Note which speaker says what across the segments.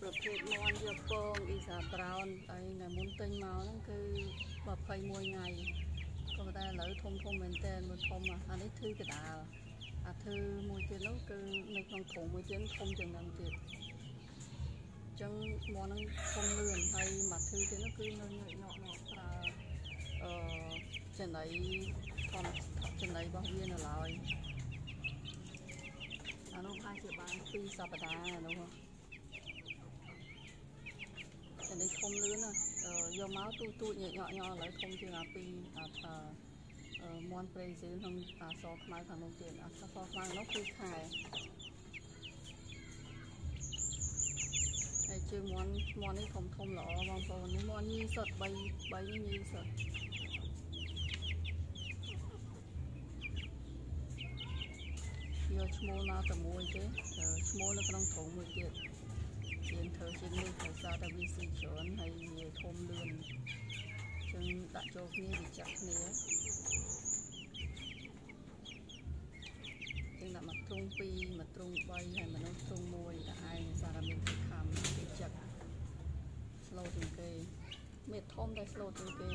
Speaker 1: ប្រភេទមន់យកពងអ៊ីសាប្រោនហើយនៅមុនទិញមកហ្នឹងគឺ21ថ្ងៃក៏តែឥឡូវធំធំមែនតើមួយធំអានេះធឺកដាលអាធឺមួយទៀតនោះគឺនៅក្នុងធុងមួយទៀតធំជាងហ្នឹងទៀតចឹងមន់ហ្នឹងធំលឿនហើយមកធឺទៀតនោះគឺនៅញឹកញក់មកប្រើអឺចំណៃធម្មចំណៃរបស់វានៅឡើយអានោះប្រហែលជាបាន2សប្តាហ៍អានោះចំណៃ ធំលឿនណាយកមកទូទូញក់ញក់ញក់ឥឡូវធំជាងអាពីអាថាមន់ប្រេស៊ីលក្នុងអាសខ្មៅខាងនោះទៀតអាសខ្មៅនោះគឺខែហើយជើងមន់មន់នេះធំធំល្អបងប្អូននេះមន់ញីសុត3 3ញីសុតយកឈ្មោះមកតែមួយទេឈ្មោះនៅក្នុងត្រង់មួយទៀត យើងធ្វើជាងនេះដោយសារតែវាស៊ីច្រើនហើយវាធំលឿនចឹងដាក់ចូលគ្នាវាចាក់គ្នាចឹងដាក់មកទ្រុង2មកទ្រុង3ហើយមនុស្សទ្រុង1តែឯងសារមានពីខំពីចាក់ slow ជាងគេមេធំតែ slow ជាងគេ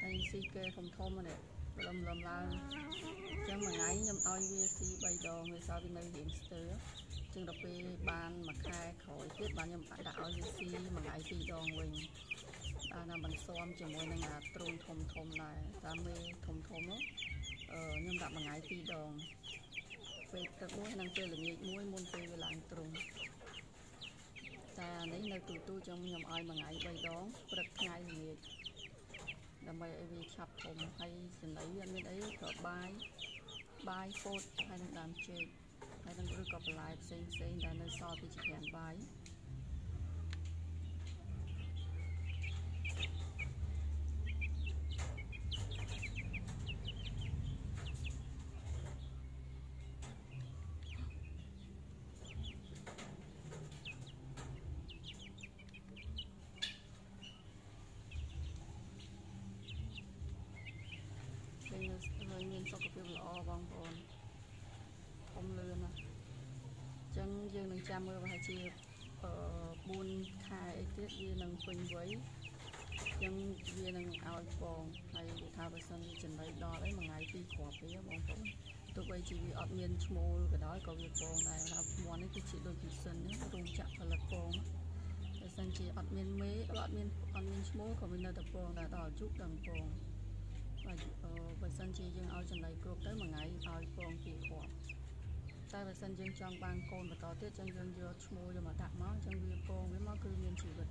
Speaker 1: ហើយស៊ីគេធំធំនេះ លំលំឡើងចឹងមួយថ្ងៃខ្ញុំឲ្យវាស៊ី3ដងវាសោះវានៅរៀងស្ទើរចឹងដល់ពេលបានមួយខែក្រោយទៀតបានខ្ញុំដាក់ឲ្យវាស៊ីមួយថ្ងៃ2ដងវិញដល់ណាបន្ស៊ាំជាមួយនឹងអាទ្រូងធំធំដែរតាមមេធំធំនោះអឺខ្ញុំដាក់មួយថ្ងៃ2ដងពេលទឹកមួយនិងពេលល្ងាចមួយមុនពេលវាឡើងទ្រូងតែនេះនៅទូទូខ្ញុំខ្ញុំឲ្យមួយថ្ងៃ3ដងព្រឹកថ្ងៃល្ងាចដើម្បីឲ្យវាឆាប់ធំហើយចំណីវាអត់មានអី ក៏បាយបាយពោតហើយនឹងដើមចេកហើយនឹងឬក៏បន្លែផ្សេងផ្សេងដែលនៅសល់ពីជាប្រាំបាយ ហើយមានសុខភាពល្អបងប្អូនធំលឿនណាអញ្ចឹងយើងនឹងចាំមើលប្រហែលជា4ខែអីទៀតវានឹងពេញវ័យអញ្ចឹងវានឹងឲ្យបងហើយគេថាបើសិនចំណីដល់អីមួយថ្ងៃពីរគ្រាប់ទេបងប្អូនទោះបីជាវាអត់មានឈ្មោលក៏ដោយក៏វាពងដែរថាមាន់នេះគឺជាដូចជាសិនរោងចក្រផលិតពងបើសិនជាអត់មានមេអត់មានអត់មានឈ្មោលក៏វានៅតែពងដែរដល់អាយុដល់ពង បើបើសិនជាយើងឲ្យចំណីគ្រប់ទៅមួយថ្ងៃឲ្យពងពីរគ្រាប់តែបើសិនយើងចង់បានកូនបន្តទៀតចឹងយើងយកឈ្មោះយកមកដាក់មកចឹងវាពងវាមកគឺមានជីវិត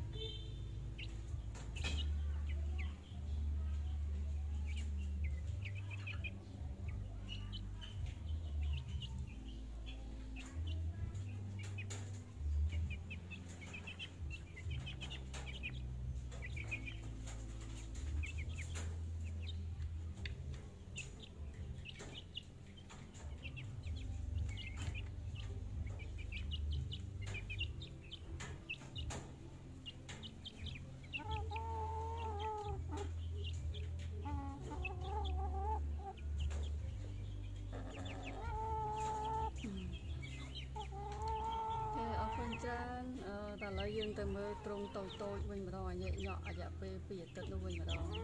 Speaker 1: ងទៅមើលទ្រុងតូចតូចវិញម្ដងអាញាក់ញក់រយៈពេល2អាទិត្យនោះវិញម្ដងអូ